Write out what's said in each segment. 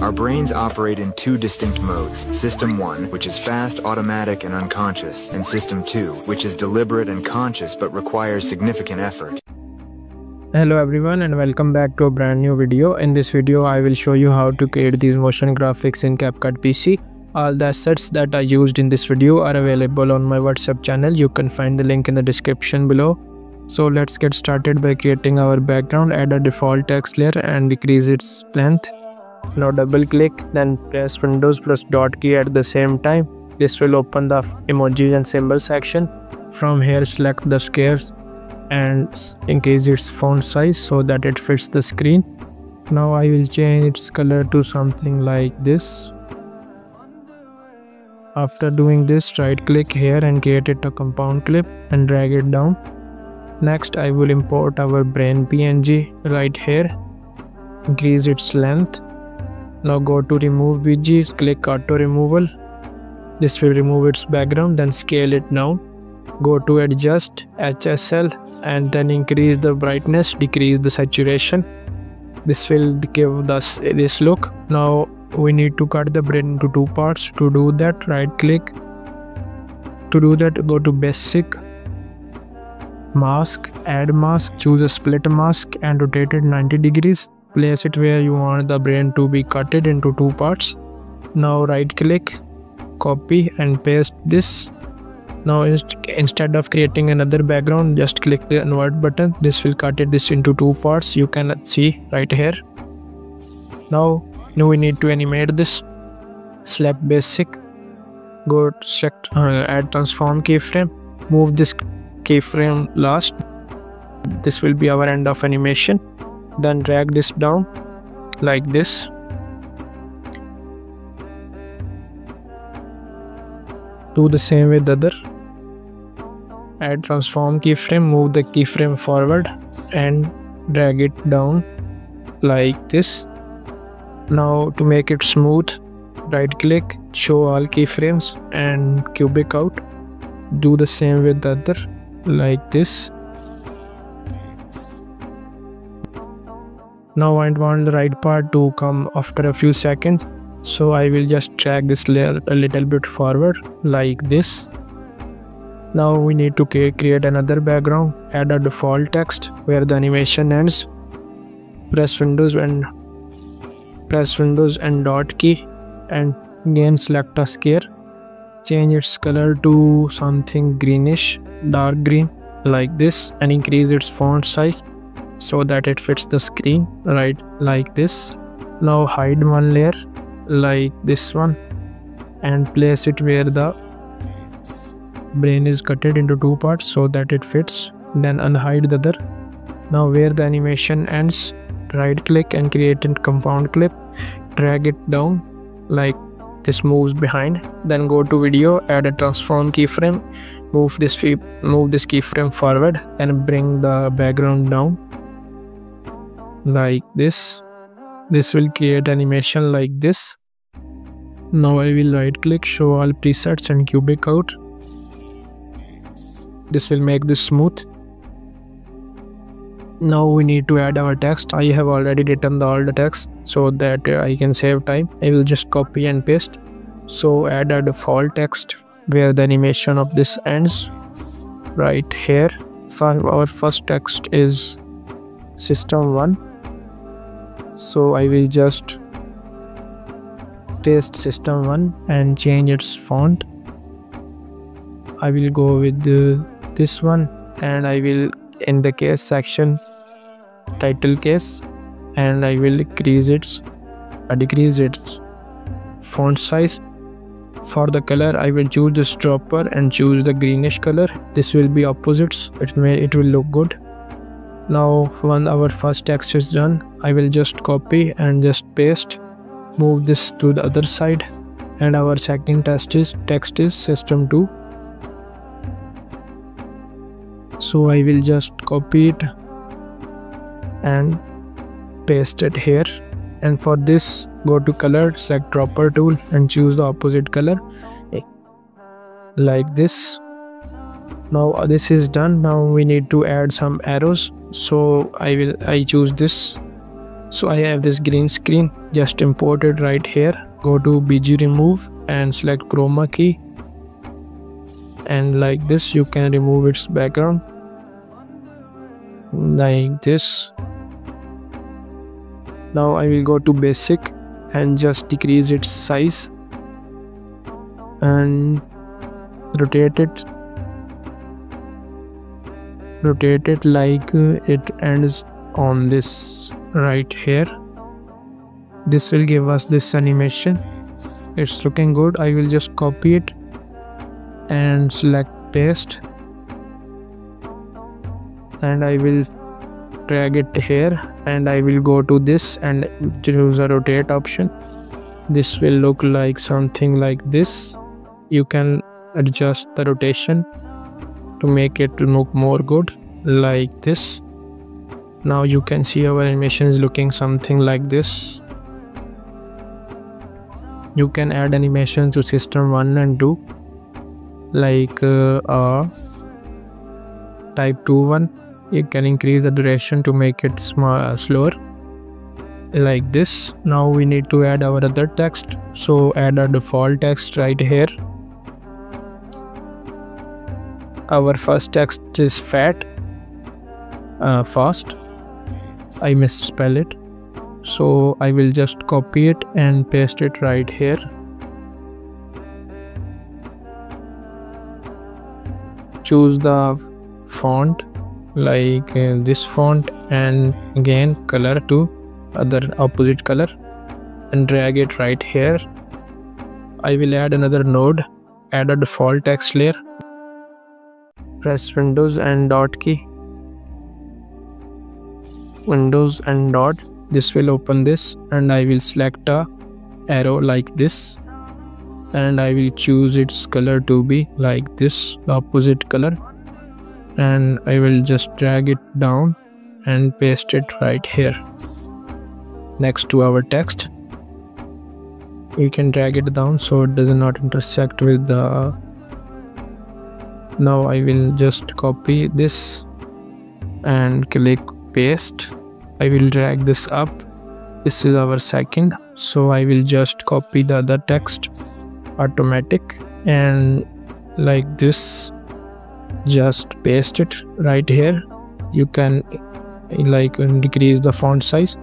Our brains operate in two distinct modes System 1, which is fast, automatic, and unconscious, and System 2, which is deliberate and conscious but requires significant effort. Hello everyone and welcome back to a brand new video. In this video I will show you how to create these motion graphics in CapCut PC. All the assets that I used in this video are available on my WhatsApp channel. You can find the link in the description below. So let's get started by creating our background. Add a default text layer and decrease its length. Now double click then press windows plus dot key at the same time. This will open the emojis and symbols section. From here select the squares and increase its font size so that it fits the screen. Now I will change its color to something like this after doing this, right click here and create it a compound clip and drag it down. Next, I will import our brain PNG right here. Increase its length. Now go to remove BGs, click auto removal. This will remove its background, then scale it down. Go to adjust HSL and then increase the brightness, decrease the saturation. This will give us this look. Now we need to cut the brain into two parts to do that right click to do that go to basic mask add mask choose a split mask and rotate it 90 degrees place it where you want the brain to be cutted into two parts. Now right click copy and paste this. Now instead of creating another background just click the invert button. This will cut it this into two parts. You can see right here. Now now we need to animate this. Select basic. Go select uh, add transform keyframe. Move this keyframe last. This will be our end of animation then drag this down like this do the same with the other add transform keyframe move the keyframe forward and drag it down like this now to make it smooth, right click, show all keyframes and cubic out. Do the same with the other like this. Now I want the right part to come after a few seconds. So I will just drag this layer a little bit forward like this. Now we need to create another background, add a default text where the animation ends. Press Windows and press windows and dot key and again select a square change its color to something greenish dark green like this and increase its font size so that it fits the screen right like this. Now hide one layer like this one and place it where the brain is cutted into two parts so that it fits then unhide the other. Now where the animation ends right click and create a compound clip drag it down like this moves behind then go to video add a transform keyframe move this move this keyframe forward and bring the background down like this. This will create animation like this. Now i will right click show all presets and cubic out. This will make this smooth. Now we need to add our text. I have already written the, all the text so that uh, i can save time. I will just copy and paste. So add a default text where the animation of this ends. Right here our first text is system 1 so i will just paste system 1 and change its font. I will go with the, this one and i will in the case section title case and I will decrease its uh, decrease its font size. For the color I will choose this dropper and choose the greenish color. This will be opposites. It may it will look good. Now when our first text is done I will just copy and just paste. Move this to the other side. And our second text is text is system 2 so I will just copy it and paste it here. And for this go to color select dropper tool and choose the opposite color. Like this. Now this is done. Now we need to add some arrows. So i will i choose this so i have this green screen just import it right here. Go to bg remove and select chroma key. And like this you can remove its background. Like this. Now I will go to basic and just decrease its size and rotate it. Rotate it like it ends on this right here. This will give us this animation. It's looking good. I will just copy it and select paste. And I will drag it here. And I will go to this and choose a rotate option. This will look like something like this. You can adjust the rotation to make it look more good like this now you can see our animation is looking something like this. You can add animation to system 1 and 2 like uh, uh, type 2 one. You can increase the duration to make it uh, slower like this. Now we need to add our other text. So add a default text right here. Our first text is fat uh, fast I misspell it. So I will just copy it and paste it right here. Choose the font like uh, this font and again color to other opposite color and drag it right here. I will add another node add a default text layer. Press windows and dot key windows and dot. This will open this and I will select a arrow like this. And I will choose its color to be like this opposite color. And I will just drag it down and paste it right here. Next to our text. We can drag it down so it does not intersect with the. Now I will just copy this and click paste. I will drag this up. This is our second. So I will just copy the other text. Automatic. And like this just paste it right here. You can like decrease the font size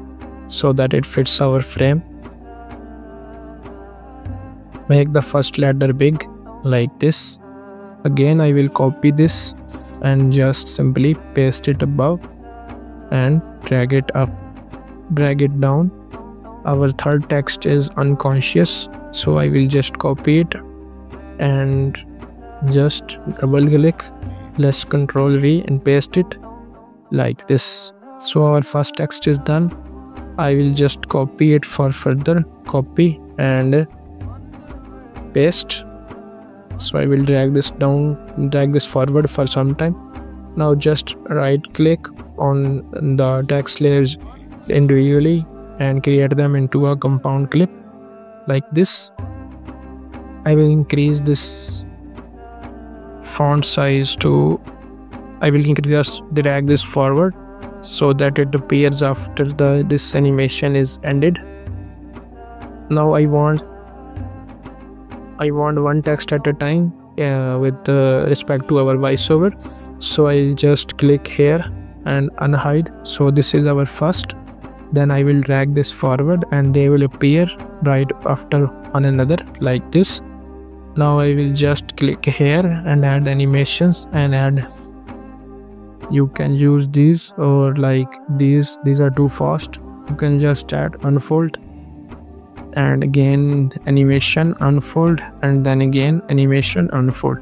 so that it fits our frame. Make the first letter big like this. Again I will copy this and just simply paste it above and drag it up drag it down. Our third text is unconscious so I will just copy it and just double click let's control V and paste it like this. So our first text is done. I will just copy it for further copy and paste. So I will drag this down drag this forward for some time. Now just right click on the text layers individually and create them into a compound clip like this. I will increase this font size to I will just drag this forward so that it appears after the this animation is ended. Now I want I want one text at a time uh, with uh, respect to our voiceover. So I'll just click here and unhide. So this is our first. Then I will drag this forward and they will appear right after one another like this. Now I will just click here and add animations and add. You can use these or like these. These are too fast. You can just add unfold and again animation unfold and then again animation unfold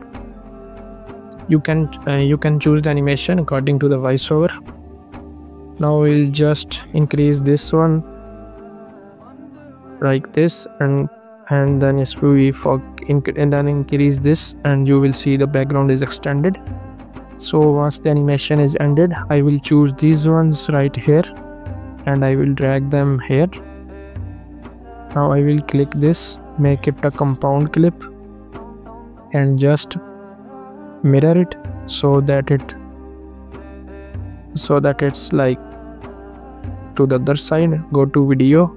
you can uh, you can choose the animation according to the voiceover. Now we'll just increase this one like this and and then if we for and then increase this and you will see the background is extended. So once the animation is ended i will choose these ones right here and i will drag them here. Now i will click this make it a compound clip and just mirror it so that it so that it's like to the other side go to video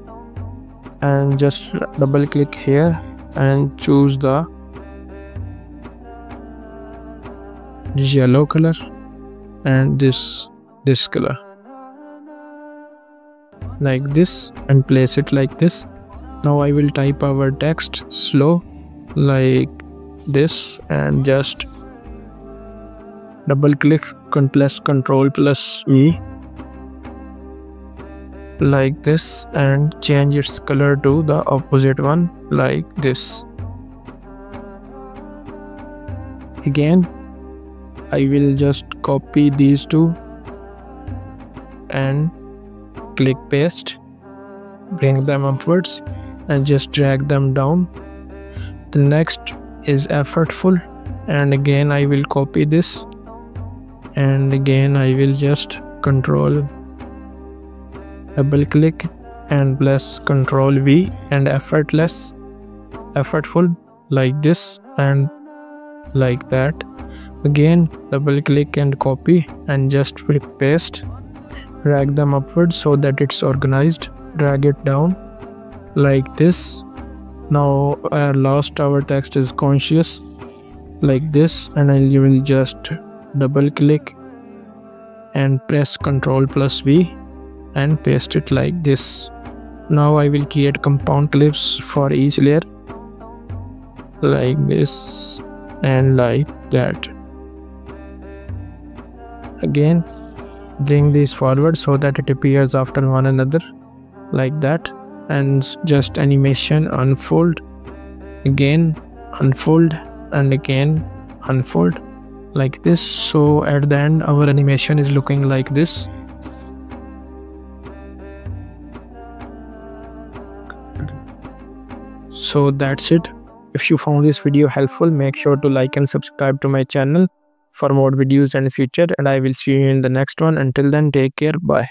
and just double click here and choose the yellow color and this this color. Like this and place it like this. Now i will type our text slow like this and just double click plus control plus e. Like this and change its color to the opposite one like this. Again I will just copy these two and click paste. Bring them upwards and just drag them down. The next is effortful and again I will copy this and again I will just control double click and press control V and effortless effortful like this and like that. Again double click and copy and just paste. Drag them upwards so that it's organized. Drag it down like this. Now our last our text is conscious like this and I will just double click and press ctrl plus V and paste it like this. Now I will create compound clips for each layer like this and like that. Again bring these forward so that it appears after one another like that and just animation unfold. Again unfold and again unfold like this so at the end our animation is looking like this so that's it if you found this video helpful make sure to like and subscribe to my channel for more videos in future and I will see you in the next one. Until then, take care. Bye.